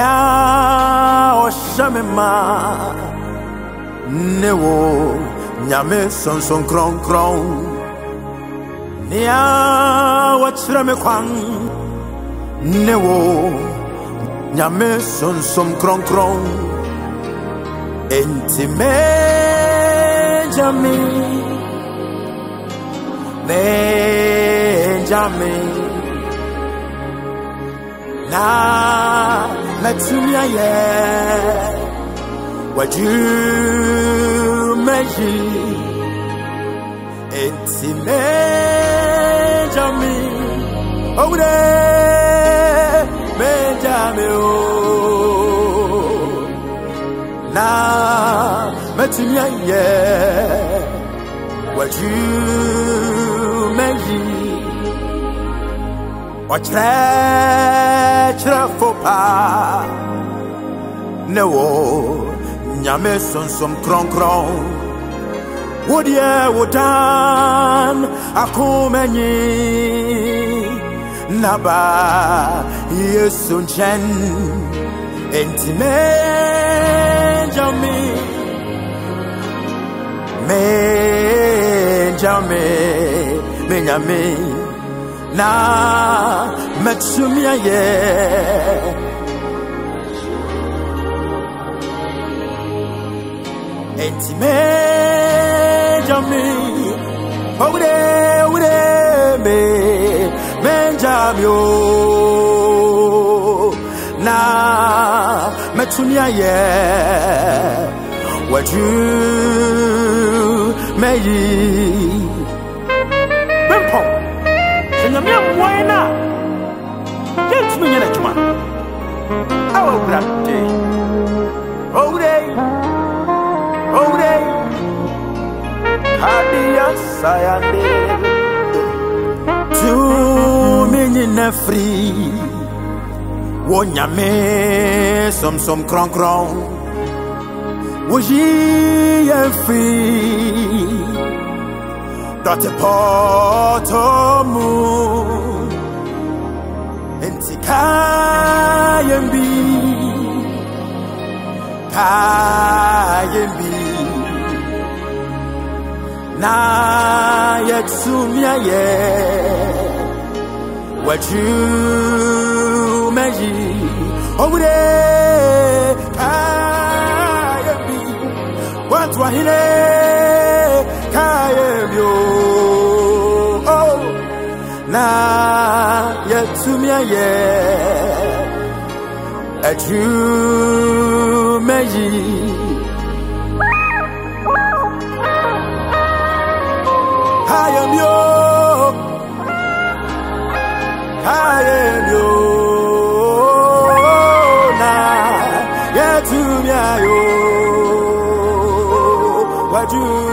nea ɔhyɛ ma ne wo nyame sunsum kronkron nea wɔkyerɛ me kwan ne wo nyame sunsum kronkron enti megya me megya me na matumi ayɛ w'adwuma yi. Enti megya me owurɛ megya me o. Na matumi ayɛ w'adwuma ɔkyerɛkyerɛfo ne wo nyame sunsum kronkron wodeɛ wodan akomanyi naba yesu nkyɛn enti megya me? Megya me. Menyame na matumi ayɛ enti megya me owurɛ owurɛ me. Megya me o na matumi ayɛ w'adwuma yi sɛ nyame ammoae no a yɛntumi nyɛ n'adwuma awɔ awurade owurɛi owurɛi kadeya sayande tumi nyina firi wɔ nyame sunsum kronkron woyi yɛn firi dɔte pɔtɔ mu kaayɛn bi na yɛtumi ayɛ w'adwuma yi owurɛ kaayɛn bi wanto ahene kaayɛn bi o oh, na yɛtumi ayɛ adwuma méjì. Káyọ̀ mi ó, káyọ̀ mi ó. you